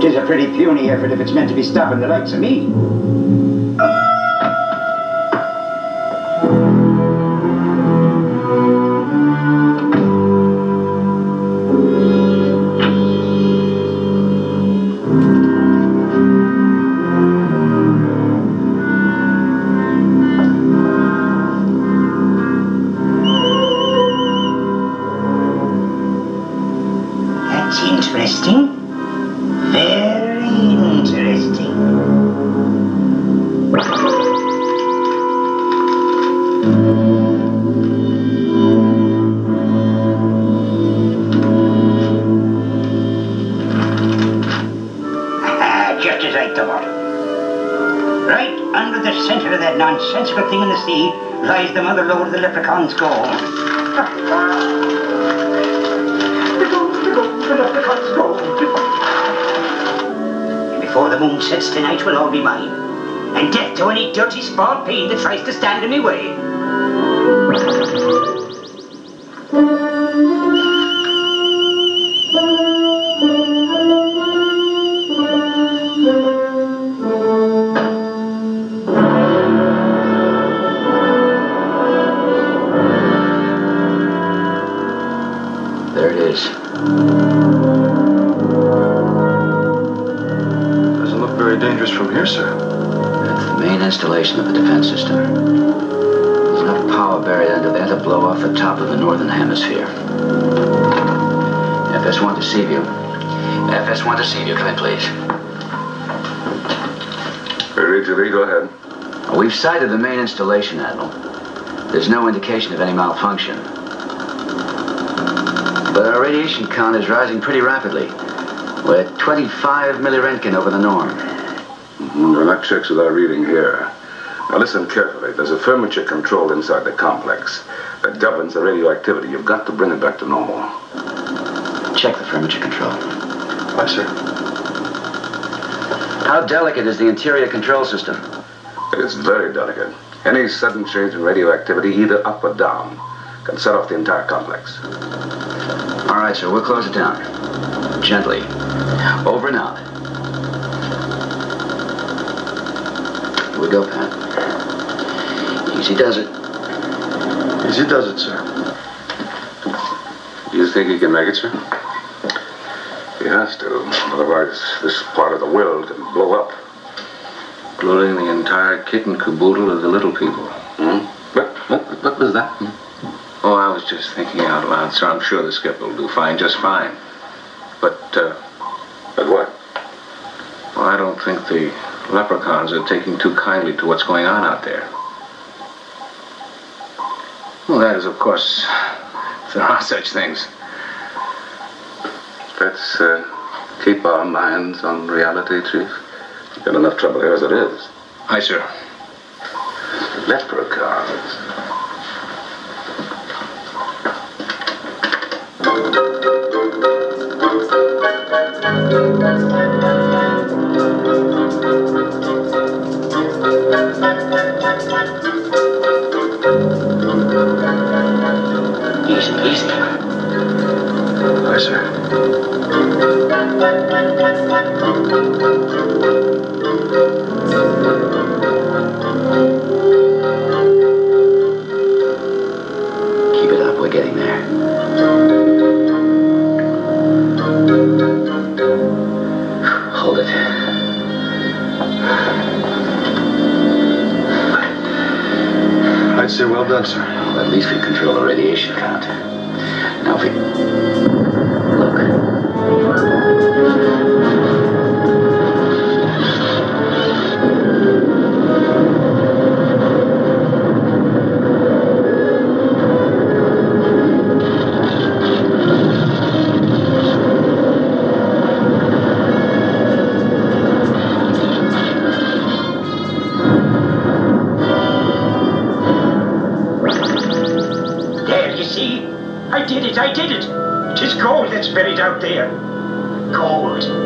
Tis a pretty puny effort if it's meant to be stopping the likes of me. That's interesting. Very interesting. Ah, Just as I thought. Right under the center of that nonsensical thing in the sea lies the mother lode of the leprechaun's gold. Moon sets tonight will all be mine. And death to any dirty spalpeen that tries to stand in my way. There it is. Dangerous from here, sir. That's the main installation of the defense system. There's enough power buried under there to blow off the top of the northern hemisphere. FS1 to Seaview. FS1 to Seaview, come in, please. Ready to read? Go ahead. We've sighted the main installation, Admiral. There's no indication of any malfunction. But our radiation count is rising pretty rapidly. We're at 25 milliroentgen over the norm. Well, that checks with our reading here. Now listen carefully. There's a furniture control inside the complex that governs the radioactivity. You've got to bring it back to normal. Check the furniture control. Why, sir? How delicate is the interior control system? It's very delicate. Any sudden change in radioactivity, either up or down, can set off the entire complex. All right, sir, we'll close it down. Gently. Over and out. Here we go, Pat. Easy does it. Easy does it, sir. You think he can make it, sir? He has to. Otherwise, this part of the world can blow up. including the entire kit and caboodle of the little people. Hmm? What, what, what was that? Hmm? Oh, I was just thinking out loud, sir. I'm sure the skip will do fine, just fine. But, uh, But what? well, I don't think the leprechauns are taking too kindly to what's going on out there. Well, that is, of course, if there are such things. Let's uh, keep our minds on reality, Chief. We've got enough trouble here as it is. Aye, sir. Leprechauns. Easy, easy. Aye, sir. I'd say well done, sir. Well, at least we control the radiation count. Now, if we. Look. Did it, I did it. Tis gold that's buried out there. Gold.